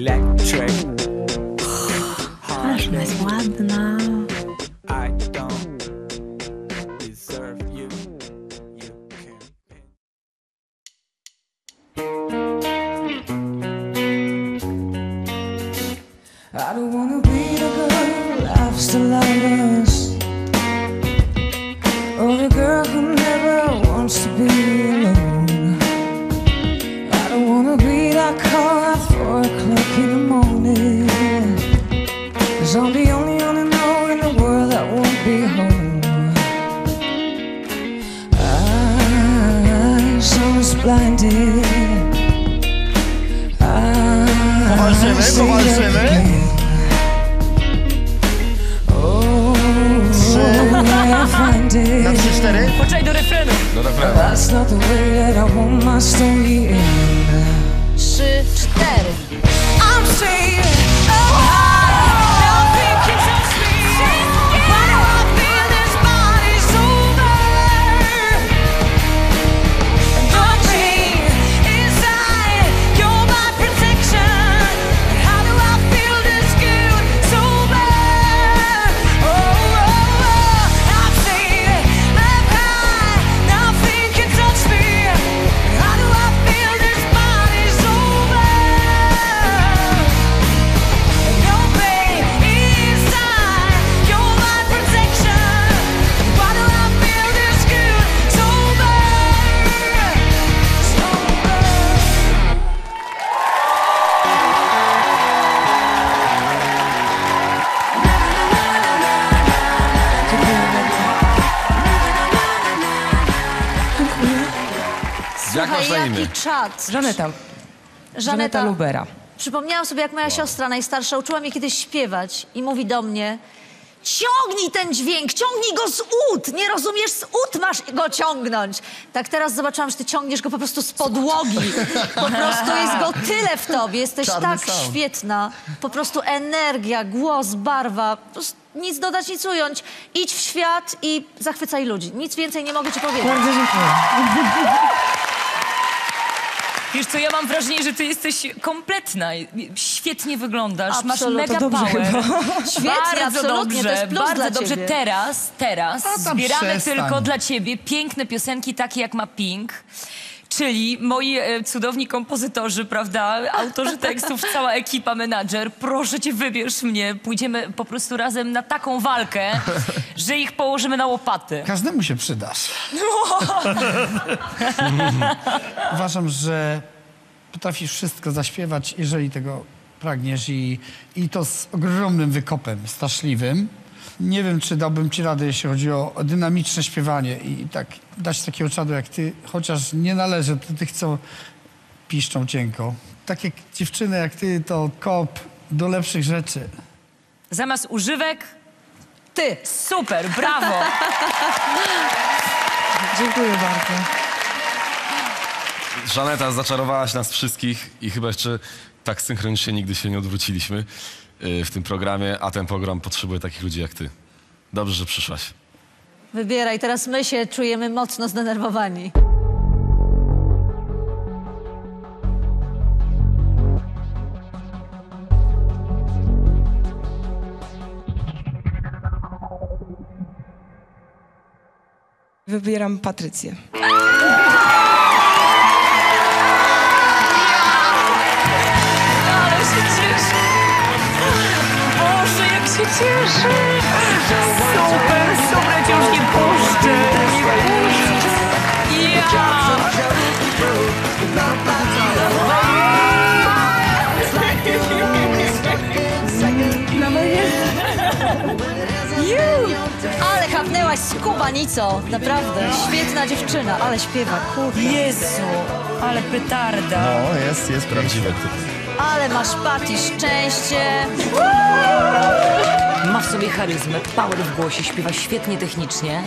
electric. Ależ ona jest ładna. I don't deserve you. You can. I don't wanna be the girl laughs the loudest Cause I'm the only one I know in the world that won't be home Eyes almost blinded Powalczymy, powalczymy. Na trzy, cztery. Poczekaj do refrenu. That's not the way that I want my story end. Trzy, cztery. I'm saying, Jak masz na imię? jaki czad. Żaneta. Żaneta Żaneta, Lubera. przypomniałam sobie, jak moja siostra najstarsza uczyła mnie kiedyś śpiewać i mówi do mnie Ciągnij ten dźwięk, ciągnij go z ud! Nie rozumiesz, z ud masz go ciągnąć. Tak teraz zobaczyłam, że ty ciągniesz go po prostu z podłogi. Po prostu jest go tyle w tobie, jesteś Czarny tak sound. świetna. Po prostu energia, głos, barwa, po prostu nic dodać, nic ująć. Idź w świat i zachwycaj ludzi. Nic więcej nie mogę ci powiedzieć. Bardzo dziękuję. Wiesz co, ja mam wrażenie, że ty jesteś kompletna. Świetnie wyglądasz, masz Absolutnie. mega dobrze power. Świetnie, bardzo absolutnie, dobrze, to jest plus bardzo dla dobrze. ciebie. Teraz, teraz A tam zbieramy przestań. tylko dla ciebie piękne piosenki takie jak ma Pink. Czyli moi e, cudowni kompozytorzy, prawda, autorzy tekstów, cała ekipa, menadżer, proszę cię, wybierz mnie, pójdziemy po prostu razem na taką walkę, że ich położymy na łopaty. Każdemu się przydasz. Uważam, że potrafisz wszystko zaśpiewać, jeżeli tego pragniesz i, i to z ogromnym wykopem straszliwym. Nie wiem, czy dałbym ci radę, jeśli chodzi o dynamiczne śpiewanie i tak dać takiego czadu jak ty, chociaż nie należę do tych, co piszczą cienko. Takie dziewczyny jak ty to kop do lepszych rzeczy. Zamiast używek, Ty. super, brawo. Dziękuję bardzo. Żaneta, zaczarowałaś nas wszystkich i chyba jeszcze tak synchronicznie nigdy się nie odwróciliśmy y, w tym programie, a ten program potrzebuje takich ludzi jak ty. Dobrze, że przyszłaś. Wybieraj, teraz my się czujemy mocno zdenerwowani. Wybieram Patrycję. Cieszę. Super, super, cię już nie puszczę. Nie puszczę. Ja. Ale chapnęłaś z kubanico, naprawdę. Świetna dziewczyna, ale śpiewa, kurde. Jezu, ale petarda. O, jest, jest Prawdziwe. Ale masz Pati szczęście. Ma w sobie charyzmę, power w głosie, śpiewa świetnie technicznie.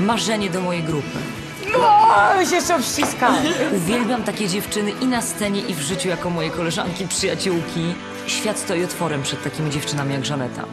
Marzenie do mojej grupy. Ale się jeszcze obściskam. Uwielbiam takie dziewczyny i na scenie, i w życiu jako moje koleżanki, przyjaciółki. Świat stoi otworem przed takimi dziewczynami jak Żaneta.